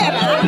Yeah.